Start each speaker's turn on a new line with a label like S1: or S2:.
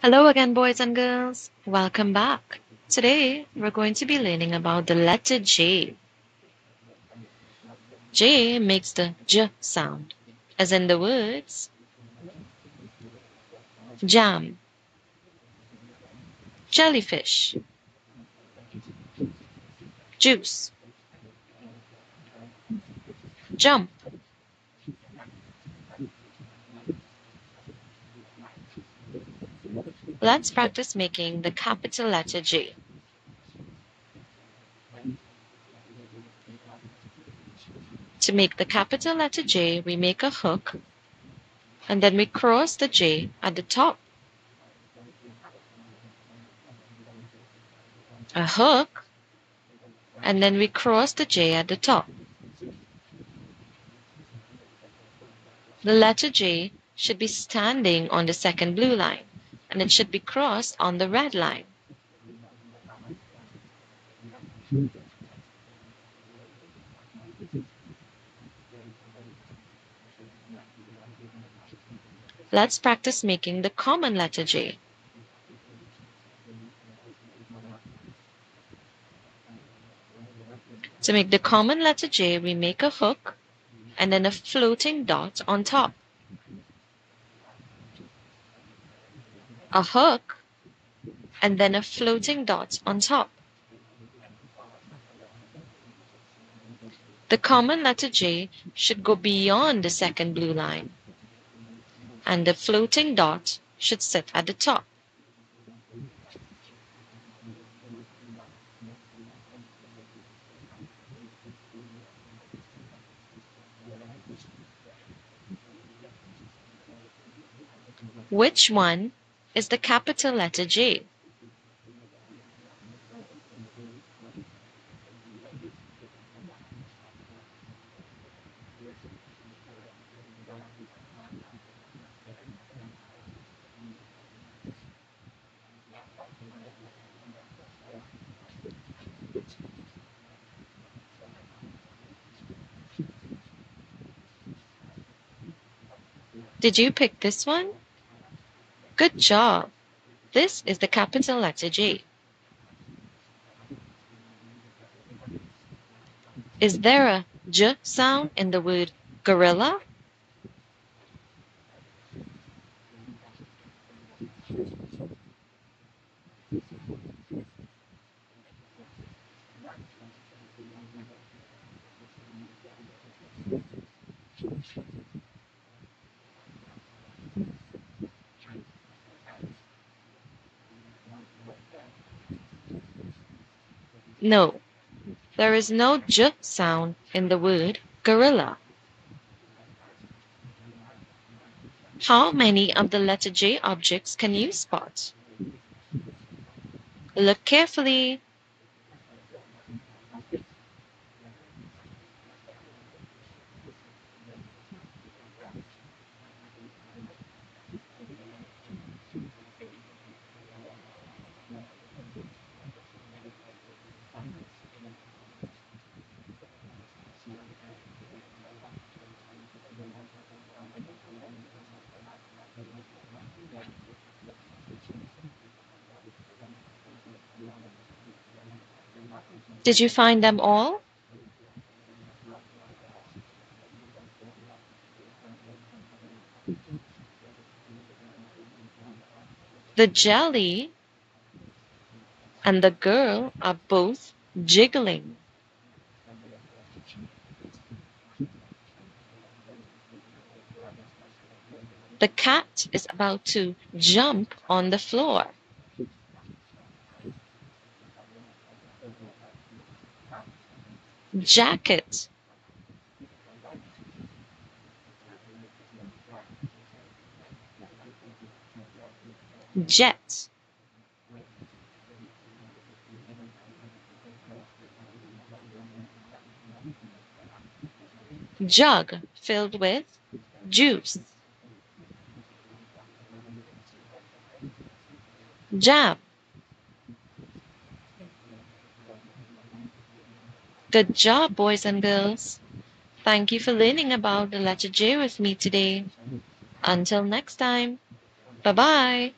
S1: Hello again, boys and girls. Welcome back. Today, we're going to be learning about the letter J. J makes the J sound, as in the words jam, jellyfish, juice, jump, Let's practice making the capital letter J. To make the capital letter J, we make a hook and then we cross the J at the top. A hook and then we cross the J at the top. The letter J should be standing on the second blue line and it should be crossed on the red line. Let's practice making the common letter J. To make the common letter J, we make a hook and then a floating dot on top. A hook, and then a floating dot on top. The common letter J should go beyond the second blue line, and the floating dot should sit at the top. Which one is the capital letter J. Did you pick this one? Good job! This is the capital letter G. Is there a J sound in the word gorilla? No, there is no j sound in the word gorilla. How many of the letter J objects can you spot? Look carefully. Did you find them all? The jelly and the girl are both jiggling. The cat is about to jump on the floor. Jacket. Jet. Jug filled with juice. Jam Good job, boys and girls. Thank you for learning about the letter J with me today. Until next time. Bye bye.